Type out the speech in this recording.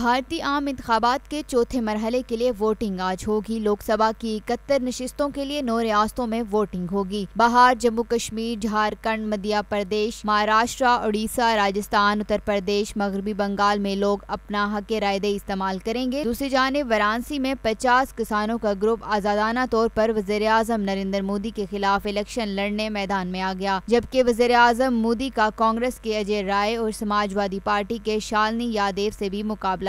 भारतीय आम इंतबात के चौथे मरहले के लिए वोटिंग आज होगी। लोकसभा की इकहत्तर नशस्तों के लिए नौ रियासतों में वोटिंग होगी। बाहर, जम्मू कश्मीर, झारखंड, मध्य प्रदेश, महाराष्ट्र उड़ीसा राजस्थान, उत्तर प्रदेश, मगरबी बंगाल में लोग अपना हक रायदे इस्तेमाल करेंगे। दूसरी जानब, वाराणसी में पचास किसानों का ग्रुप आजादाना तौर पर वज़ीर आज़म नरेंद्र मोदी के खिलाफ इलेक्शन लड़ने मैदान में आ गया, जबकि वज़ीर आज़म मोदी का कांग्रेस के अजय राय और समाजवादी पार्टी के शालनी यादेव से भी मुकाबला